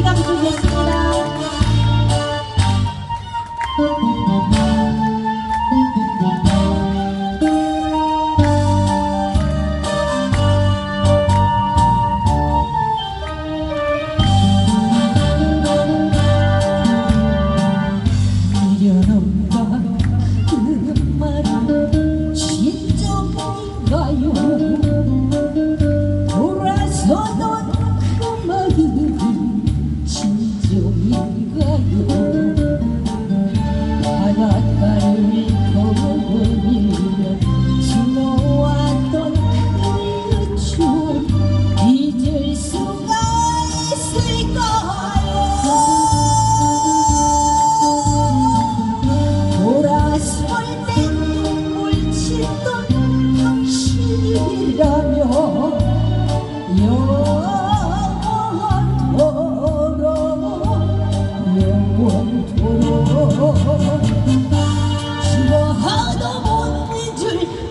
Obrigada por você.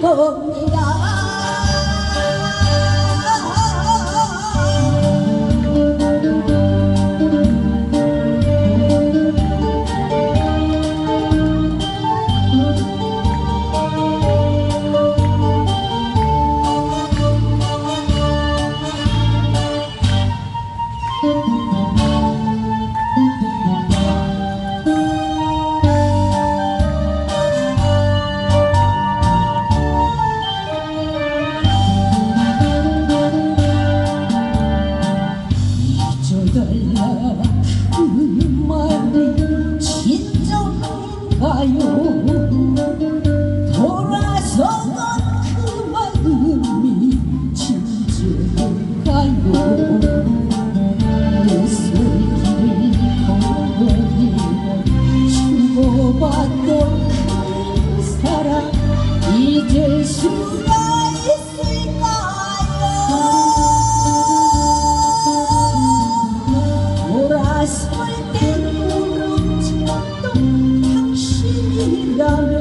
conmigo. 받던 사랑 이제 수가 있을까요? 돌아설 땐 무너졌던 당신이라면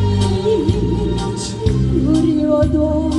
이 그리워도